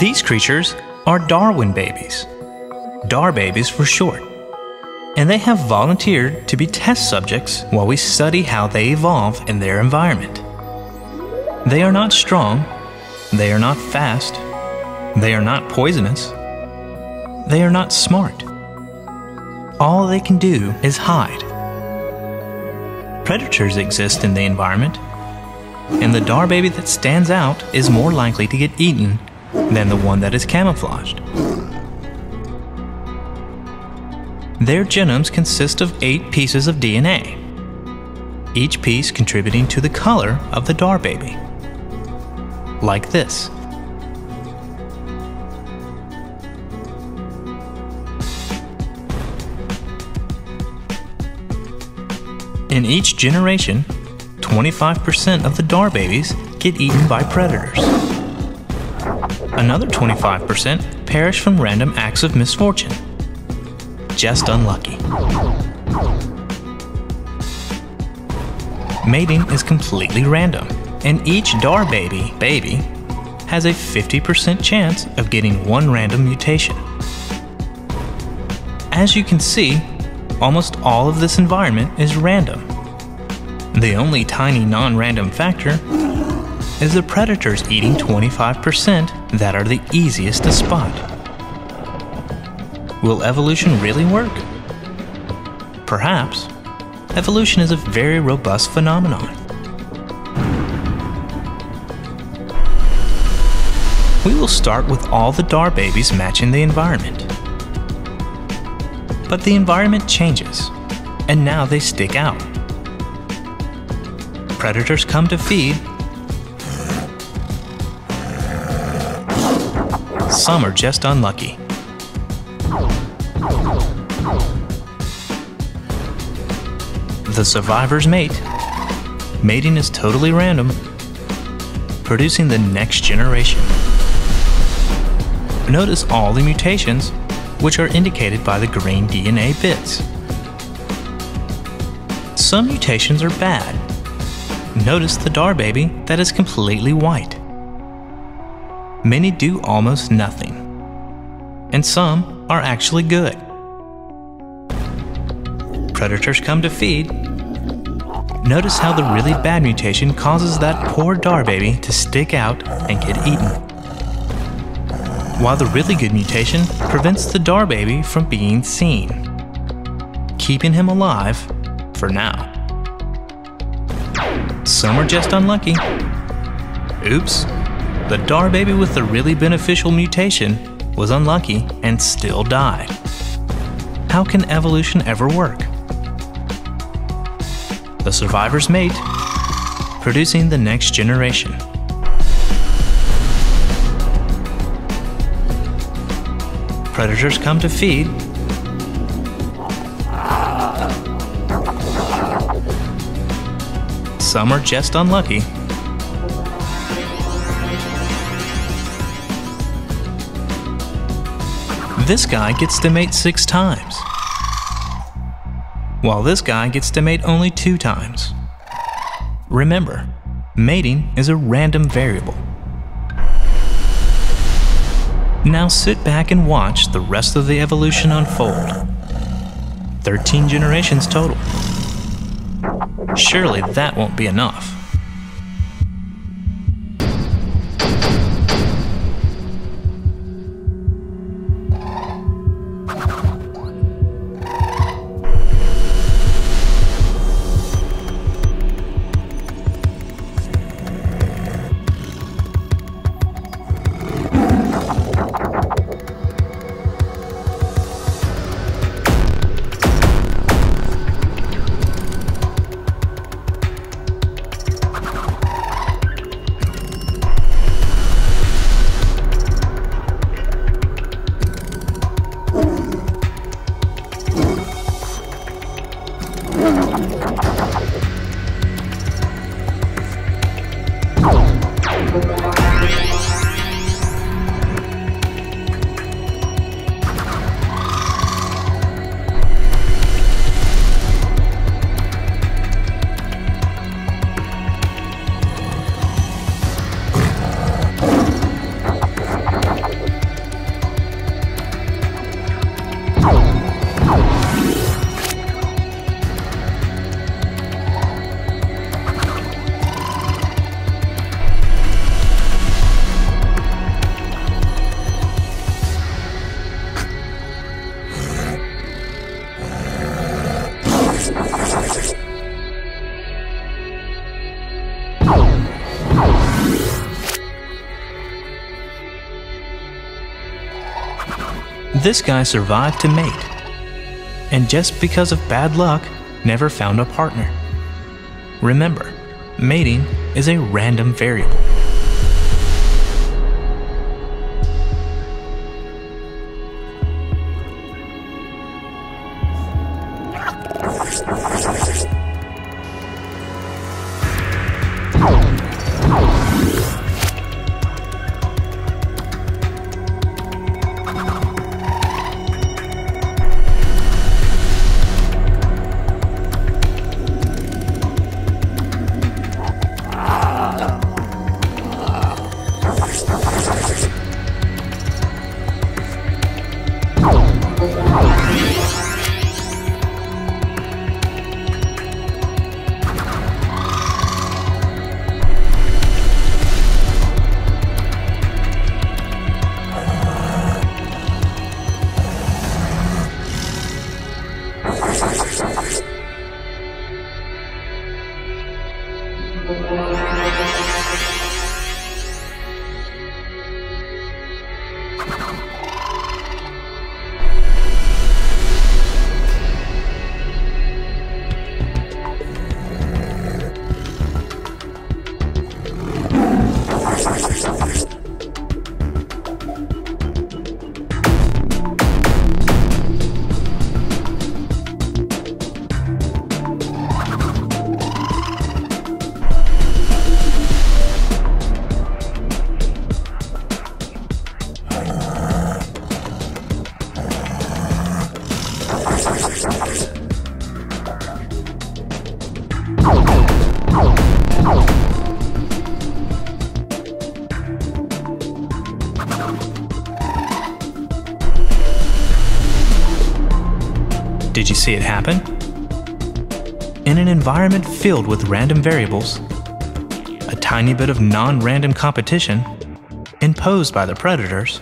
These creatures are Darwin babies. Dar babies for short. And they have volunteered to be test subjects while we study how they evolve in their environment. They are not strong, they are not fast, they are not poisonous, they are not smart. All they can do is hide. Predators exist in the environment, and the dar baby that stands out is more likely to get eaten than the one that is camouflaged. Their genomes consist of eight pieces of DNA, each piece contributing to the color of the dar baby. Like this. In each generation, 25% of the dar babies get eaten by predators. Another 25% perish from random acts of misfortune. Just unlucky. Mating is completely random, and each dar baby baby has a 50% chance of getting one random mutation. As you can see, almost all of this environment is random. The only tiny non random factor is the predators eating 25% that are the easiest to spot. Will evolution really work? Perhaps. Evolution is a very robust phenomenon. We will start with all the dar babies matching the environment. But the environment changes, and now they stick out. Predators come to feed. Some are just unlucky. The survivors mate. Mating is totally random, producing the next generation. Notice all the mutations, which are indicated by the green DNA bits. Some mutations are bad. Notice the dar baby that is completely white. Many do almost nothing, and some are actually good. Predators come to feed. Notice how the really bad mutation causes that poor dar baby to stick out and get eaten. While the really good mutation prevents the dar baby from being seen, keeping him alive for now. Some are just unlucky. Oops, the dar baby with the really beneficial mutation was unlucky and still died. How can evolution ever work? The survivors mate, producing the next generation. Predators come to feed. Some are just unlucky. This guy gets to mate six times, while this guy gets to mate only two times. Remember, mating is a random variable. Now sit back and watch the rest of the evolution unfold. 13 generations total. Surely that won't be enough. This guy survived to mate, and just because of bad luck, never found a partner. Remember, mating is a random variable. Did you see it happen? In an environment filled with random variables, a tiny bit of non random competition, imposed by the predators,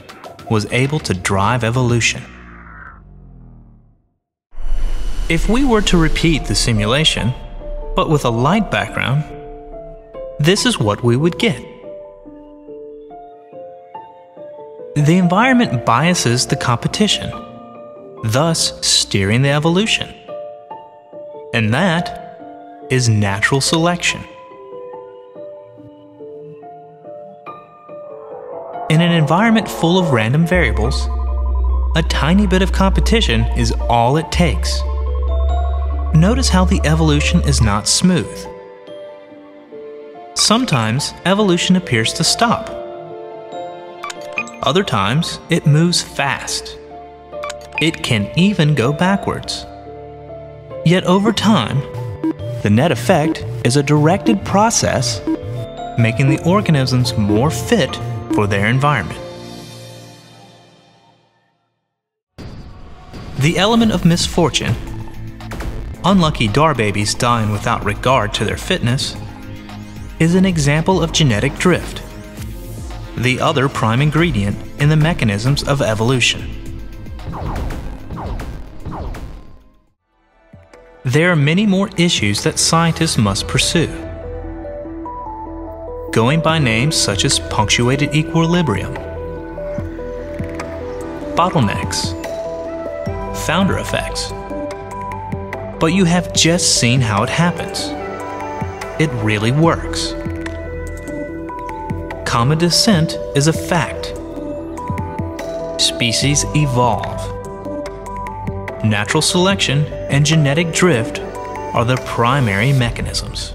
was able to drive evolution. If we were to repeat the simulation, but with a light background, this is what we would get. The environment biases the competition, thus steering the evolution. And that is natural selection. In an environment full of random variables, a tiny bit of competition is all it takes. Notice how the evolution is not smooth. Sometimes evolution appears to stop. Other times, it moves fast. It can even go backwards. Yet over time, the net effect is a directed process, making the organisms more fit for their environment. The element of misfortune, unlucky dar babies dying without regard to their fitness, is an example of genetic drift, the other prime ingredient in the mechanisms of evolution. There are many more issues that scientists must pursue going by names such as punctuated equilibrium, bottlenecks, founder effects. But you have just seen how it happens. It really works. Common descent is a fact. Species evolve. Natural selection and genetic drift are the primary mechanisms.